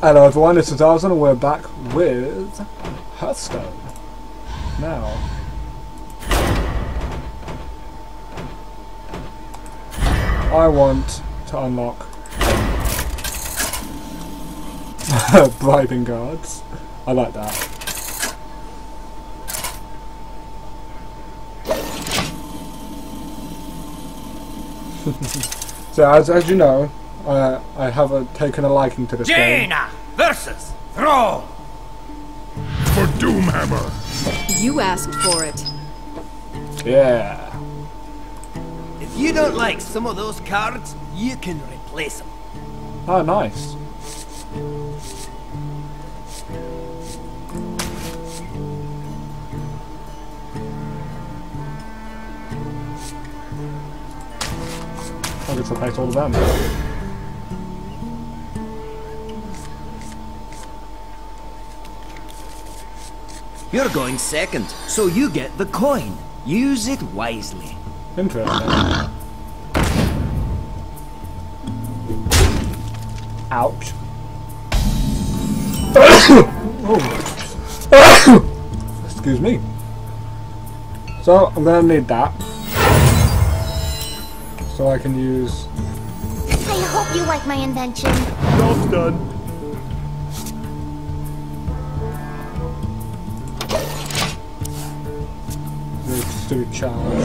Hello everyone, this is Arzen and we're back with Hearthstone. Now, I want to unlock bribing guards. I like that. so as, as you know, I, I have a, taken a liking to this game. Jaina versus Thrall. For Doomhammer! You asked for it. Yeah. If you don't like some of those cards, you can replace them. Oh, ah, nice. I'll just replace all of them. You're going second, so you get the coin. Use it wisely. Interesting. Ouch. oh. Excuse me. So, I'm gonna need that. So I can use... I hope you like my invention. Job's done. Stupid challenge.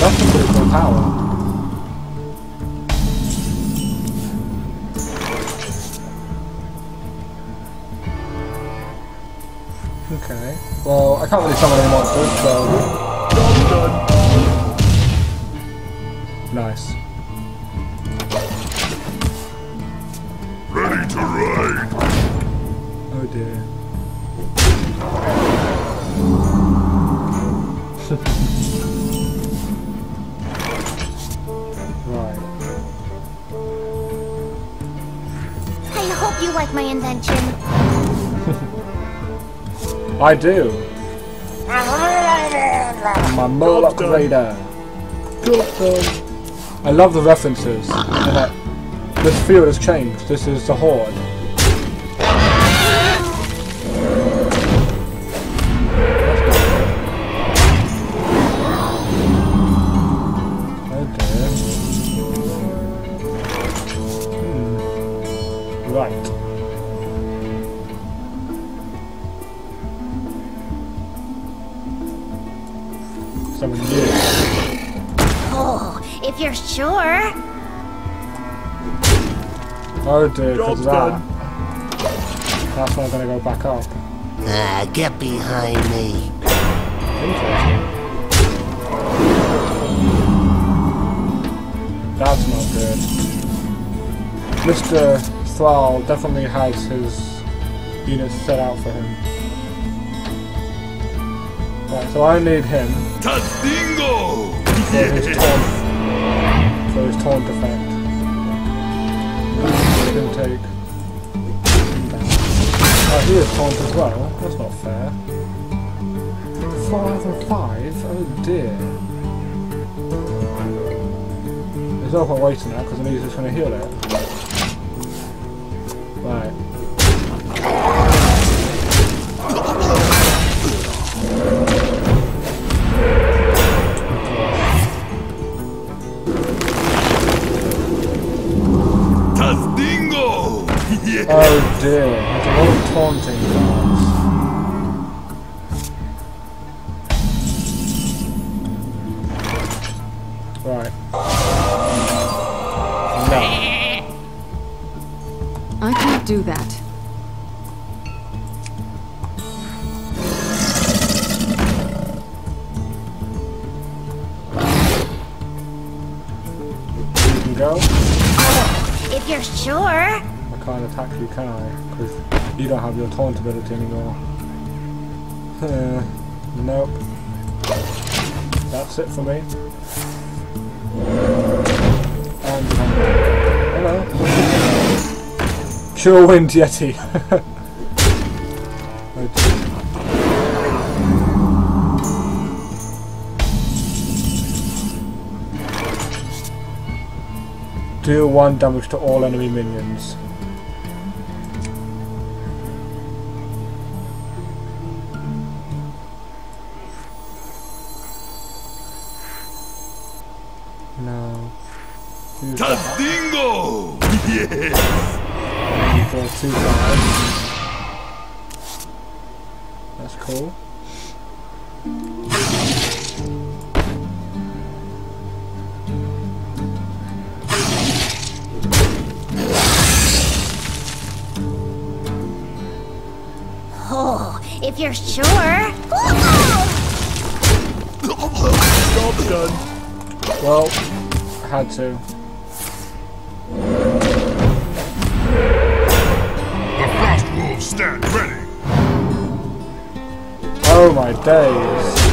That's power. Okay. Well, I can't really summon any monsters, so... Nice. Dear. right. I hope you like my invention. I do. My Murloc. Raider. I love the references. This field has changed. This is the Horde. Oh dear, because Job's of that. That's not gonna go back up. Ah, get behind me. Interesting. That's not good. Mr. Thrall definitely has his units set out for him. Right, so I need him Tazdingo! for his taunt for his taunt effect. He can take. Oh, he is as well. That's not fair. Five and five? Oh dear. There's no point waiting now because I he's just going to heal it. Yeah! Oh dear, there's a lot of taunting cards. Right. No. I can't do that. You can go. If you're sure. Can't attack you, can I? Because you don't have your taunt ability anymore. Uh, nope. That's it for me. And hello. Pure wind yeti. Deal one damage to all enemy minions. Two guys. That's cool. Oh, if you're sure. Job done. Well, I had to. Stand ready. Oh my days.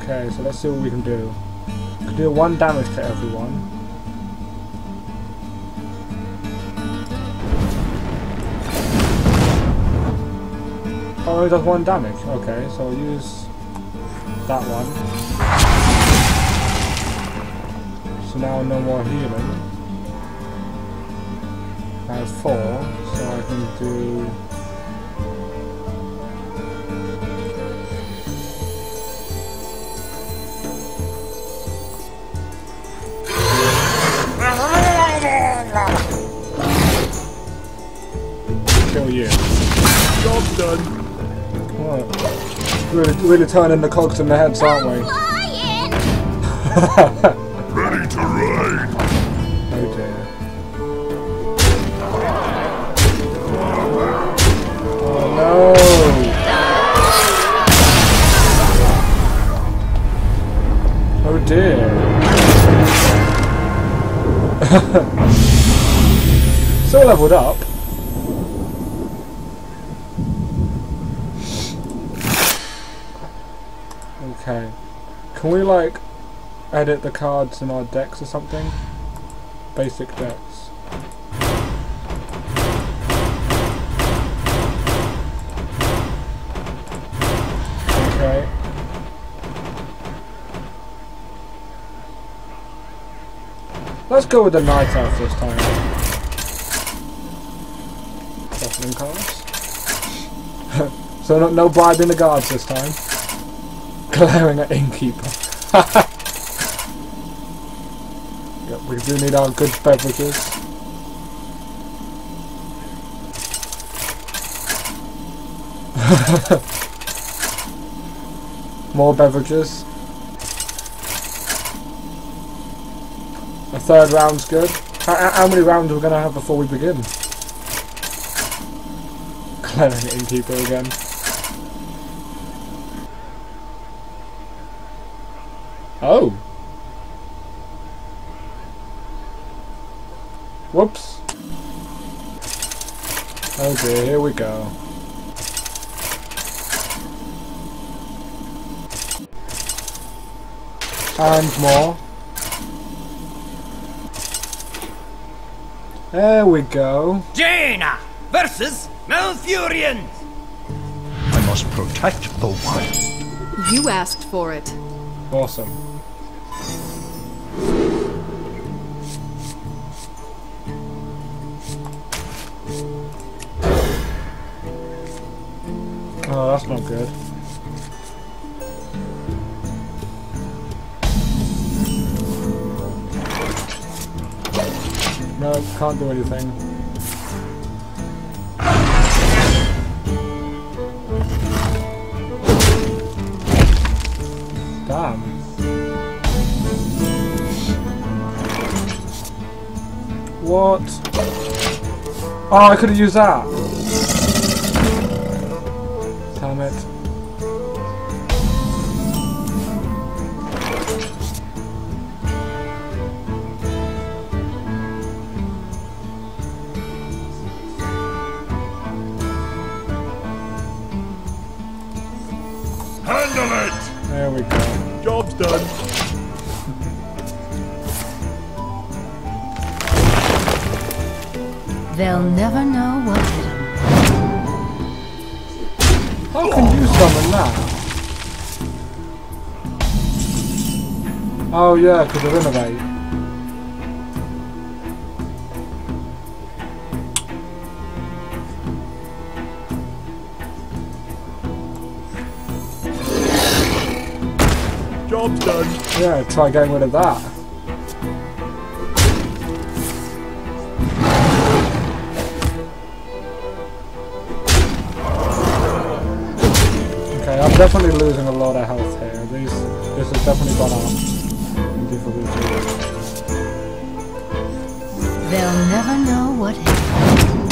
Okay, so let's see what we can do. We can do one damage to everyone. Oh, it does one damage. Okay, so use that one. So now no more healing. I have four, so I can do. Really, really turning the cogs in the heads, aren't we? Ready to ride. Oh dear. Oh no! Oh dear. Still leveled up. Okay. Can we like edit the cards in our decks or something? Basic decks. Okay. Let's go with the night elf this time. Cards. so no, no bribing the guards this time. Glaring at innkeeper. Yep, we do need our good beverages. More beverages. A third round's good. How, how- many rounds are we going to have before we begin? Glaring at innkeeper again. Oh. Whoops. Okay, here we go. And more. There we go. Jaina versus Malfurion. I must protect the wild. You asked for it. Awesome. Oh, that's not good. No, can't do anything. What? Oh, I could have used that. How can you summon that? Oh yeah, because of Innervate. Job's done. Yeah, try getting rid of that. They'll never know what happened.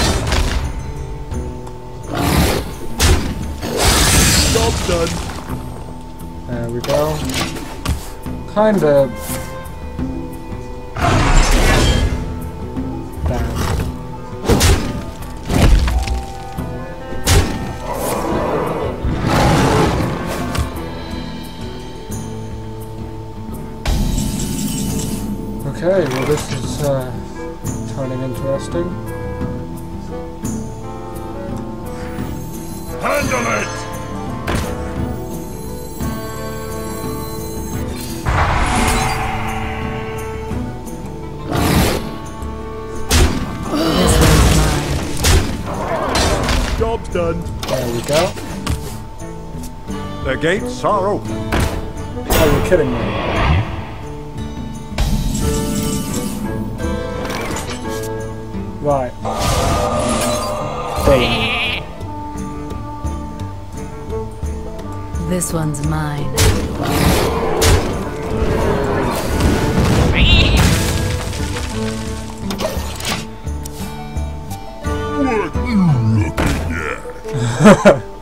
Job's done. There we go. Kinda. Damn. Okay, well this Handle it! This one's mine. Job's done. There we go. The gates are open. Oh, you're kidding me. Right. Boom. This one's mine. What you looking at?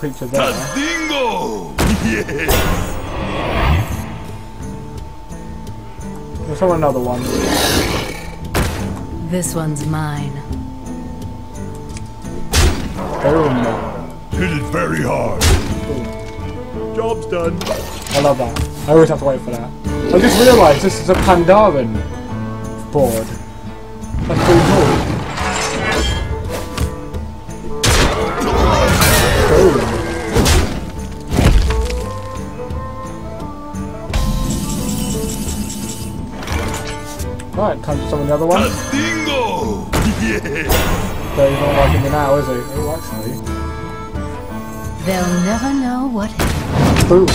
definitely need a creature there. Dingo! Yes! Let's have another one. This one's mine. Boom. Hit it very hard. Job's done. I love that. I always have to wait for that. I just realised this is a Pandaren board. That's pretty cool. Right, time to summon the other one. Dingo! Yes! So he's not liking me now, is he? Oh, actually. They'll never know what happened. Boom.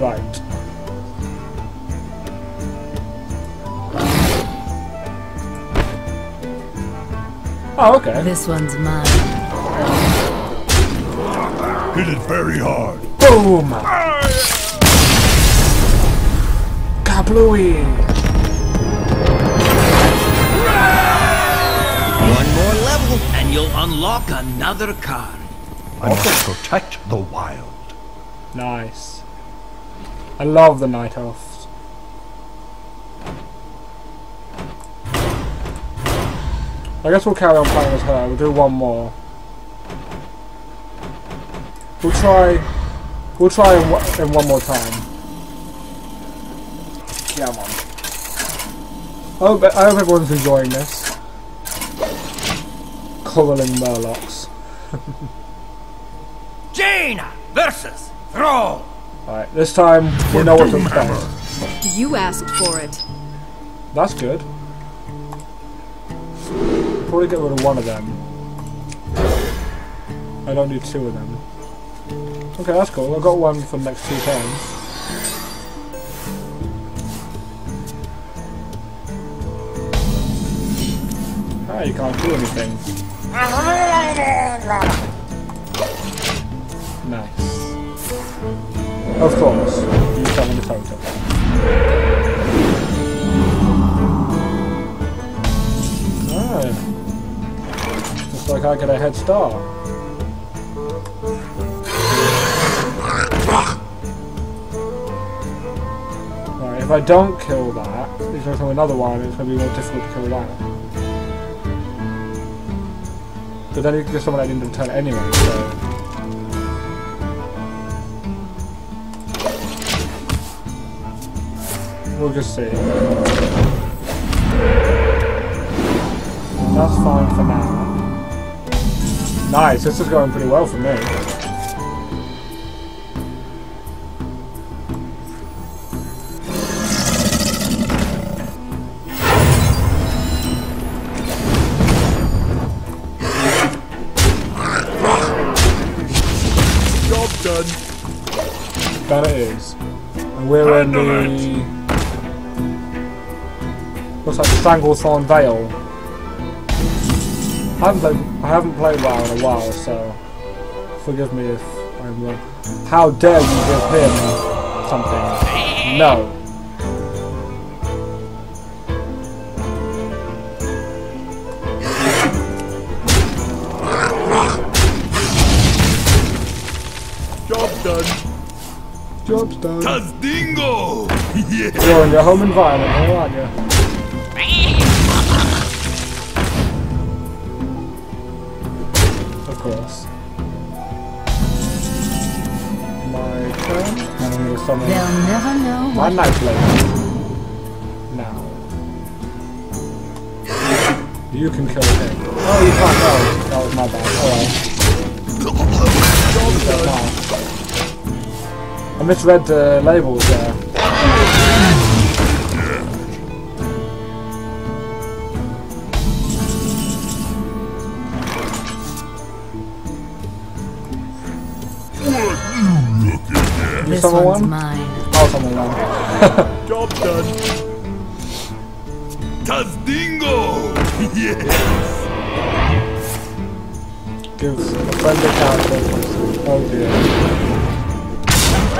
Right. Oh, okay. This one's mine. Hit it very hard. Boom! Kablooey! And you'll unlock another card. I must protect the wild. Nice. I love the Night Elves. I guess we'll carry on playing as her. We'll do one more. We'll try. We'll try in, one- in one more time. Come on. I hope, I hope everyone's enjoying this. Coraling Murlocs. Jaina versus Thrall. Alright, this time we know what to expect. You asked for it. That's good. Probably get rid of one of them. I don't need two of them. Okay, that's cool. I've got one for the next two turns. Ah, you can't do anything. Nice. Of course, you summon the totem. Ah. Looks like I get a head start. If I don't kill that, it's going to come another one, it's going to be more difficult to kill that. But then can get someone at the end of the turn anyway, so... We'll just see. That's fine for now. Nice, this is going pretty well for me. That it is. And we're in the... Looks like Stranglethorn Vale. I haven't played, I haven't played WoW in a while, so forgive me if I'm wrong. How dare you give him something? No. Job's done. Tazdingo! yeah. You're in your home environment here, aren't you? Of course. My turn, and I'm going to summon They'll never know my what Night Blade. Now. You can kill him. Oh, you can't go. That was my bad. Alright. I misread the labels there. You this summon one's one? mine. I'll summon one. Job done. Tazdingo! yes. Give a friendly character. Oh dear.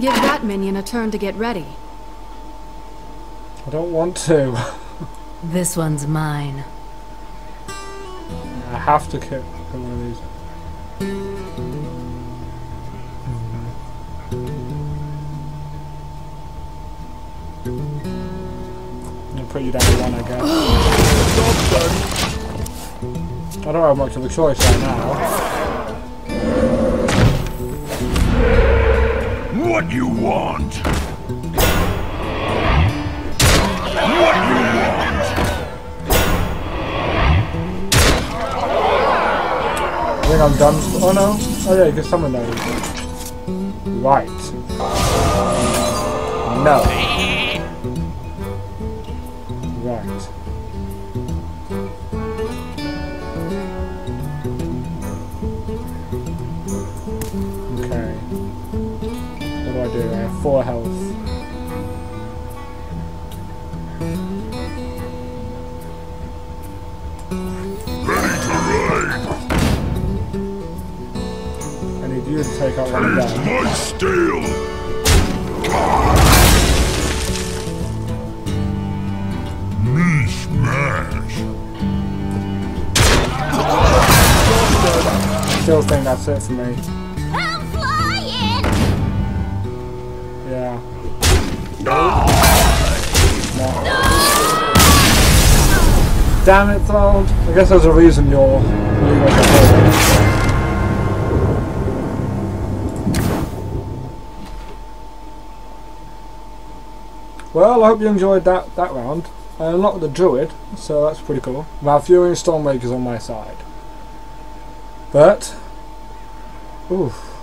Give that minion a turn to get ready. I don't want to. This one's mine. I have to kill kill one of these. I'll put you down to one, I guess. I don't have much of a choice right now. What you want? What you want? I think I'm done. Oh no. Oh yeah, you can summon those. Right. No. 4 health. I need you to take out one down. my steel. Mishmash. Still think that's it for me. Damn it, Thrall. I guess there's a reason you're leaving alone. Well, I hope you enjoyed that, that round. I unlocked the Druid, so that's pretty cool. Malfurion Stormrage's on my side. But, oof,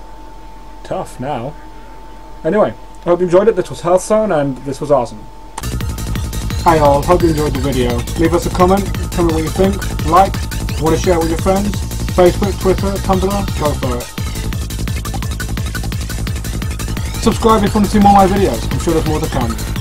tough now. Anyway, I hope you enjoyed it. This was Hearthstone, and this was awesome. Hi all, hope you enjoyed the video. Leave us a comment, tell me what you think, like, want to share it with your friends, Facebook, Twitter, Tumblr, go for it. Subscribe if you want to see more of my videos, I'm sure there's more to come.